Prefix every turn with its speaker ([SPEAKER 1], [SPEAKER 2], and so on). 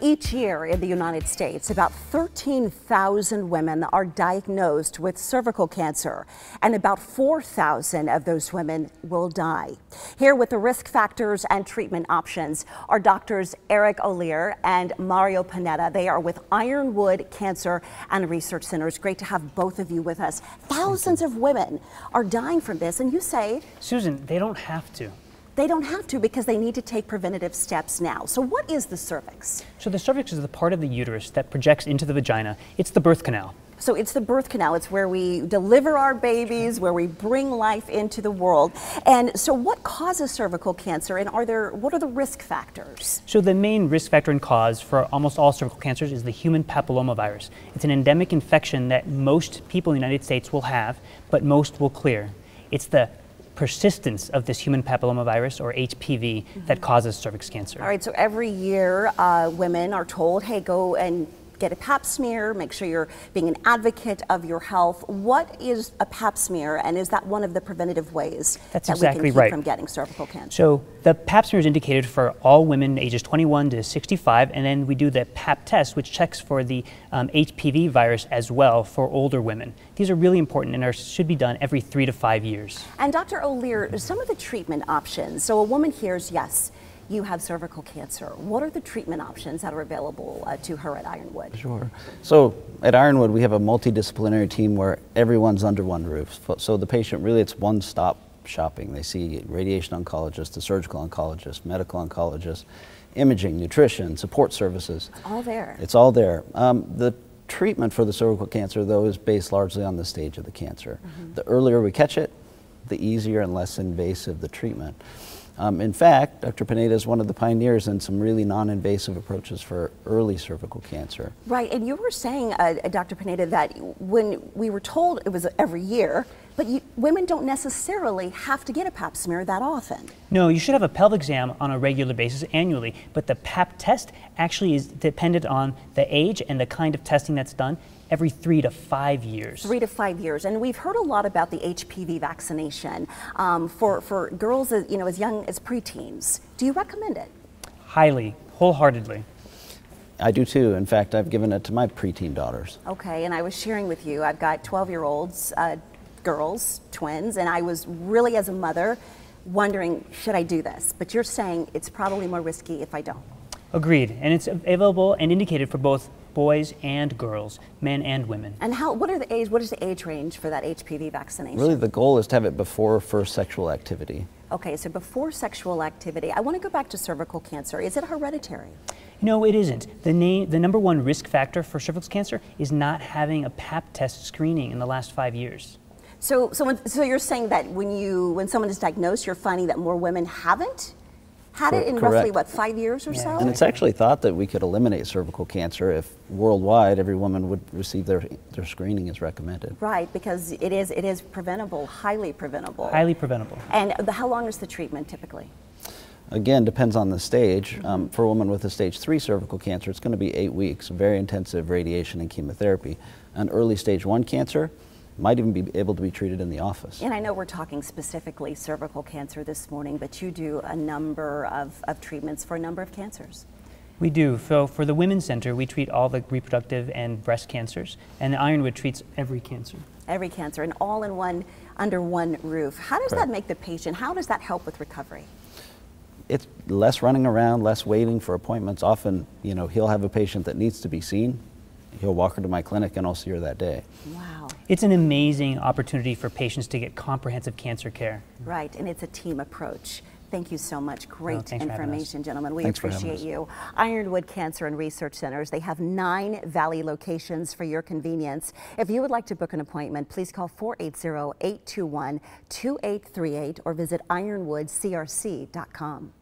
[SPEAKER 1] Each year in the United States, about 13,000 women are diagnosed with cervical cancer, and about 4,000 of those women will die. Here with the risk factors and treatment options are doctors Eric O'Lear and Mario Pineda. They are with Ironwood Cancer and Research Centers. Great to have both of you with us. Thousands of women are dying from this, and you say,
[SPEAKER 2] Susan, they don't have to.
[SPEAKER 1] They don't have to because they need to take preventative steps now. So, what is the cervix?
[SPEAKER 2] So, the cervix is the part of the uterus that projects into the vagina. It's the birth canal.
[SPEAKER 1] So it's the birth canal. It's where we deliver our babies, where we bring life into the world. And so what causes cervical cancer and are there what are the risk factors?
[SPEAKER 2] So the main risk factor and cause for almost all cervical cancers is the human papillomavirus. It's an endemic infection that most people in the United States will have, but most will clear. It's the persistence of this human papillomavirus, or HPV, mm -hmm. that causes cervix cancer.
[SPEAKER 1] All right, so every year uh, women are told, hey, go and get a pap smear, make sure you're being an advocate of your health. What is a pap smear, and is that one of the preventative ways
[SPEAKER 2] That's
[SPEAKER 1] that
[SPEAKER 2] exactly
[SPEAKER 1] we can keep
[SPEAKER 2] right.
[SPEAKER 1] from getting cervical cancer?
[SPEAKER 2] So the pap smear is indicated for all women ages 21 to 65, and then we do the pap test, which checks for the um, HPV virus as well for older women. These are really important and are, should be done every three to five years.
[SPEAKER 1] And Dr. O'Lear, some of the treatment options. So a woman hears, yes, you have cervical cancer. What are the treatment options that are available uh, to her at Ironwood?
[SPEAKER 3] Sure. So at Ironwood, we have a multidisciplinary team where everyone's under one roof. So the patient really, it's one stop shopping. They see radiation oncologist, the surgical oncologist, medical oncologist, imaging, nutrition, support services.
[SPEAKER 1] It's all there.
[SPEAKER 3] It's all there. Um, the treatment for the cervical cancer, though, is based largely on the stage of the cancer. Mm -hmm. The earlier we catch it, the easier and less invasive the treatment. Um, in fact, Dr. Pineda is one of the pioneers in some really non-invasive approaches for early cervical cancer.
[SPEAKER 1] Right, and you were saying, uh, Dr. Pineda, that when we were told it was every year, but you, women don't necessarily have to get a pap smear that often.
[SPEAKER 2] No, you should have a pelvic exam on a regular basis annually, but the pap test actually is dependent on the age and the kind of testing that's done every three to five years.
[SPEAKER 1] Three to five years. And we've heard a lot about the HPV vaccination um, for, for girls as, you know, as young as preteens. Do you recommend it?
[SPEAKER 2] Highly, wholeheartedly.
[SPEAKER 3] I do too. In fact, I've given it to my preteen daughters.
[SPEAKER 1] Okay, and I was sharing with you, I've got 12 year olds, uh, girls, twins, and I was really, as a mother, wondering, should I do this? But you're saying it's probably more risky if I don't.
[SPEAKER 2] Agreed, and it's available and indicated for both boys and girls, men and women.
[SPEAKER 1] And how? What are the age? What is the age range for that HPV vaccination?
[SPEAKER 3] Really, the goal is to have it before first sexual activity.
[SPEAKER 1] Okay, so before sexual activity. I want to go back to cervical cancer. Is it hereditary?
[SPEAKER 2] No, it isn't. The, name, the number one risk factor for cervical cancer is not having a PAP test screening in the last five years.
[SPEAKER 1] So, so, when, so you're saying that when you when someone is diagnosed, you're finding that more women haven't had it in
[SPEAKER 3] Correct.
[SPEAKER 1] roughly, what, five years or yeah. so?
[SPEAKER 3] And it's actually thought that we could eliminate cervical cancer if worldwide every woman would receive their, their screening as recommended.
[SPEAKER 1] Right, because it is, it is preventable, highly preventable.
[SPEAKER 2] Highly preventable.
[SPEAKER 1] And the, how long is the treatment typically?
[SPEAKER 3] Again, depends on the stage. Mm -hmm. um, for a woman with a stage three cervical cancer, it's going to be eight weeks, very intensive radiation and chemotherapy. An early stage one cancer, might even be able to be treated in the office.
[SPEAKER 1] And I know we're talking specifically cervical cancer this morning, but you do a number of, of treatments for a number of cancers.
[SPEAKER 2] We do. So for the Women's Center, we treat all the reproductive and breast cancers, and the Ironwood treats every cancer.
[SPEAKER 1] Every cancer, and all in one, under one roof. How does that make the patient, how does that help with recovery?
[SPEAKER 3] It's less running around, less waiting for appointments. Often, you know, he'll have a patient that needs to be seen. He'll walk her to my clinic and I'll see her that day.
[SPEAKER 1] Wow.
[SPEAKER 2] It's an amazing opportunity for patients to get comprehensive cancer care.
[SPEAKER 1] Right, and it's a team approach. Thank you so much. Oh, Great
[SPEAKER 2] well,
[SPEAKER 1] information, gentlemen. We
[SPEAKER 3] thanks
[SPEAKER 1] appreciate you. Ironwood Cancer and Research Centers, they have nine Valley locations for your convenience. If you would like to book an appointment, please call 480-821-2838 or visit ironwoodcrc.com.